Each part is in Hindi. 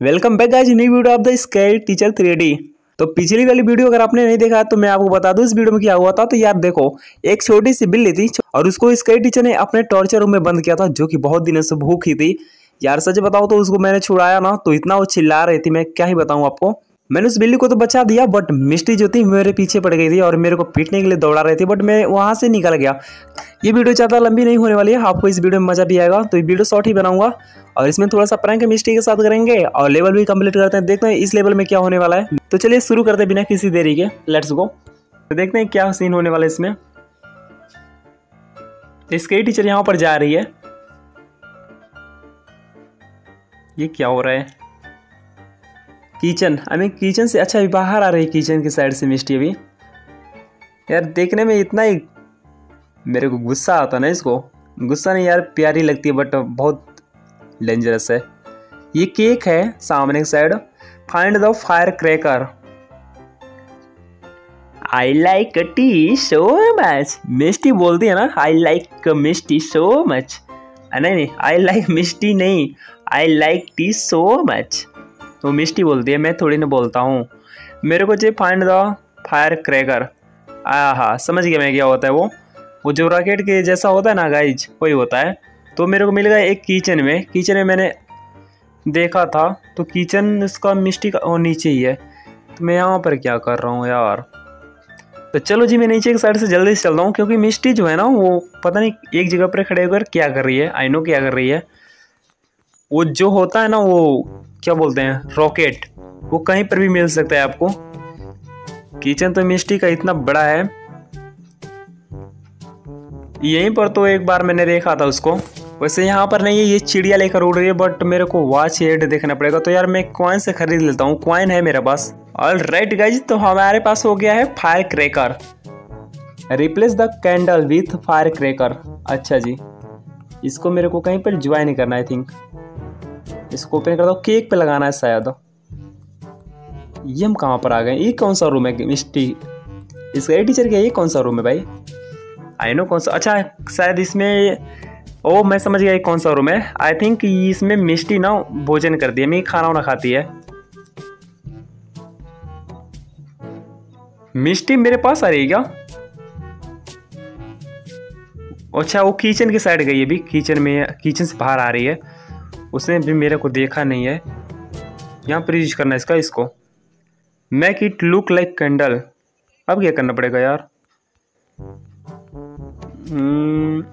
Welcome back guys new video of the scale teacher three तो पिछली वाली वीडियो अगर आपने नहीं देखा तो मैं आपको बता दूँ, इस वीडियो में क्या हुआ था तो यार देखो, एक छोटी सी बिल्ली थी, और उसको स्केल टीचर ने अपने टॉर्चर रूम में बंद किया था, जो कि बहुत दिनों से भूखी थी। यार, सच बताओ तो उसको मैंने छुड़ाया ना तो इतना वो चिल्ला रही थी, मैं क्या ही बताऊँ आपको। मैंने उस बिल्ली को तो बचा दिया बट मिस्टी जो थी मेरे पीछे पड़ गई थी और मेरे को पीटने के लिए दौड़ा रही थी बट मैं वहाँ से निकल गया। ये वीडियो ज़्यादा लंबी नहीं होने वाली है, आपको इस वीडियो में मज़ा भी आएगा तो ये वीडियो शॉर्ट ही बनाऊँगा और इसमें थोड़ा सा प्रैंक मिस्ट्री के साथ करेंगे और लेवल भी कंप्लीट करते हैं, देखते हैं इस लेवल में क्या होने वाला है। तो चलिए शुरू करते बिना किसी देरी के लेट्स गो तो देखते हैं क्या सीन होने वाला है इसमें। इसके टीचर यहाँ पर जा रही है। ये क्या हो रहा है? किचन आई मीन किचन से अच्छा अभी बाहर आ रही है किचन की साइड से मिस्टी अभी। यार देखने में इतना ही मेरे को गुस्सा आता ना इसको। गुस्सा नहीं यार, प्यारी लगती है बट बहुत डेंजरस है। ये केक है सामने की side find the fire cracker I like tea so much Mishti बोलती है ना आई लाइक मिस्टी सो मच नहीं नहीं आई लाइक मिस्टी नहीं। I like tea so much तो मिस्टी बोलती है, मैं थोड़ी ना बोलता हूँ। मेरे को चाहिए फाइंड द फायर क्रैकर आ हाँ समझ गया मैं क्या होता है वो। वो जो रॉकेट के जैसा होता है ना गाइज़ वही होता है। तो मेरे को मिल गया एक किचन में। किचन में मैंने देखा था तो किचन उसका मिस्टी का वो नीचे ही है। तो मैं यहाँ पर क्या कर रहा हूँ यार? तो चलो जी, मैं नीचे एक साइड से जल्दी से चल रहा हूँ, क्योंकि मिस्टी जो है ना, वो पता नहीं एक जगह पर खड़े होकर क्या कर रही है। आई नो क्या कर रही है। वो जो होता है ना, वो क्या बोलते हैं? रॉकेट वो कहीं पर भी मिल सकता है आपको। किचन तो मिस्टी का इतना बड़ा है। यहीं पर तो एक बार मैंने देखा था उसको। वैसे यहाँ पर नहीं है, ये चिड़िया लेकर उड़ रही है बट मेरे को वॉच हेड देखना पड़ेगा। तो यार मैं क्वाइन से खरीद लेता हूँ। क्वाइन है मेरे पास। ऑल राइट गाइज़ तो हमारे पास हो गया है fire cracker replace the candle with fire cracker अच्छा जी। इसको मेरे को कहीं पर ज्वाइन करना आई थिंक इसको ओपन कर दो। केक पे लगाना है शायद। ये हम कहाँ पर आ गए? ये कौन सा रूम है? मिस्टी। इसका ये टीचर क्या ये कौन सा रूम है भाई? आई नो कौन सा अच्छा शायद इसमें ओ, मैं समझ गया ये कौन सा रूम है। आई थिंक इसमें मिस्टी ना भोजन करती है। मैं खाना वाना खाती है। मिस्टी मेरे पास आ रही है क्या? अच्छा वो किचन की साइड गई है अभी। किचन में किचन से बाहर आ रही है। उसने भी मेरे को देखा नहीं है। यहाँ पर यूज़ करना है इसका, इसको। Make it look like candle अब क्या करना पड़ेगा यार? हम्म।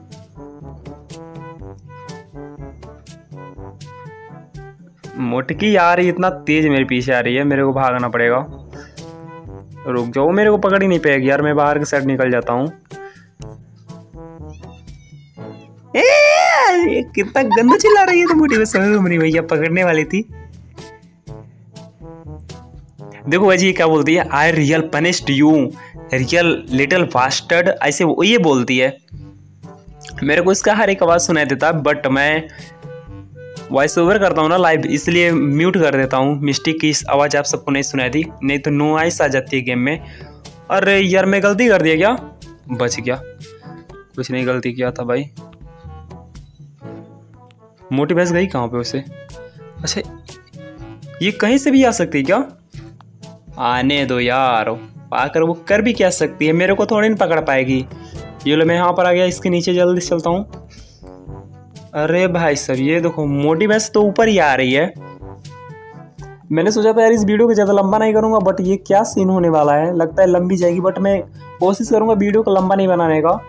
मोटकी रही, इतना तेज मेरे पीछे आ रही है, मेरे को भागना पड़ेगा। रुक जाओ, मेरे को पकड़ ही नहीं पाएगी यार, मैं बाहर के साइड निकल जाता हूँ। ये कितना गंदा चिल्ला रही है तो मोटी समझ में नहीं भैया पकड़ने वाली थी। देखो भाई ये क्या बोलती है? I real punished you real little bastard ऐसे वो ये बोलती है। मेरे को इसका हर एक आवाज़ सुनाई देता बट मैं वॉइस ओवर करता हूँ ना लाइव इसलिए म्यूट कर देता हूँ। मिस्टेक की आवाज़ आप सबको नहीं सुनाई दी, नहीं तो नो आइस आ जाती है गेम में। अरे यार, मैं गलती कर दिया क्या? बच गया। कुछ नहीं, गलती किया था भाई। मोटी भैंस गई कहाँ पे उसे? अच्छा ये कहीं से भी आ सकती है क्या? आने दो यार आकर वो कर भी क्या सकती है? मेरे को थोड़ी नहीं पकड़ पाएगी। ये लो, मैं यहाँ पर आ गया, इसके नीचे जल्दी चलता हूँ। अरे भाई सर ये देखो, मोटी भैंस तो ऊपर ही आ रही है। मैंने सोचा था यार, इस वीडियो को ज़्यादा लंबा नहीं करूँगा बट ये क्या सीन होने वाला है? लगता है लंबी जाएगी बट मैं कोशिश करूँगा वीडियो को लंबा नहीं बनाने का।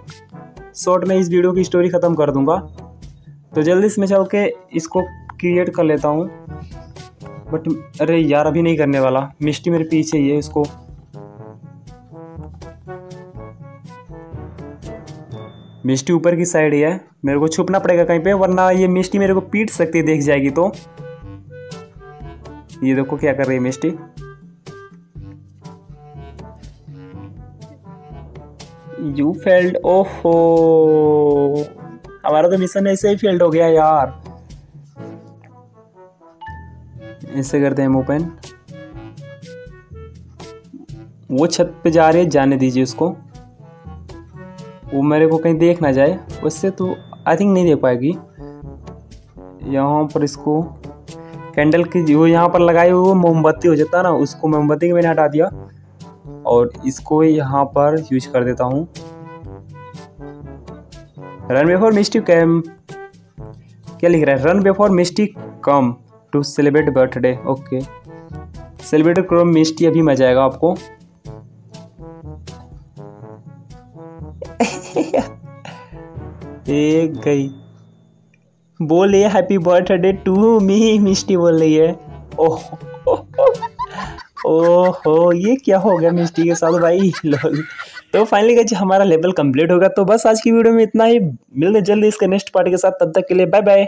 शॉर्ट में इस वीडियो की स्टोरी ख़त्म कर दूँगा। तो जल्दी से मैं चल के इसको क्रिएट कर लेता हूँ। बट अरे यार, अभी नहीं करने वाला। मिस्टी मेरे पीछे ही है इसको। मिस्टी ऊपर की साइड ही है। मेरे को छुपना पड़ेगा कहीं पे, वरना ये मिस्टी मेरे को पीट सकती है, देख जाएगी तो। ये देखो क्या कर रही है मिस्टी यू फेल्ड ओहो। हमारा तो मिशन ऐसे ही फेल्ड हो गया यार। ऐसे करते हैं ओपन वो छत पे जा रहे जाने दीजिए उसको। वो मेरे को कहीं देख ना जाए। उससे तो आई थिंक नहीं देख पाएगी। यहाँ पर इसको कैंडल की जो यहाँ पर लगाई हुई, वो मोमबत्ती हो जाता है ना, उसको मोमबत्ती के मैंने हटा दिया। और इसको यहाँ पर यूज़ कर देता हूँ। रन बिफोर मिस्टी कैम क्या लिख रहा है? Run before Mishti come to celebrate birthday okay celebrate करो मिस्टी अभी मज़ा आएगा आपको। एक गई। बोले happy birthday to me Mishti बोल रही है। ओह, ओहो ये क्या हो गया मिस्टी के साथ भाई? लोल। तो फाइनली गज हमारा लेवल कंप्लीट होगा। तो बस आज की वीडियो में इतना ही। मिलते जल्दी इसके नेक्स्ट पार्ट के साथ। तब तक के लिए बाय बाय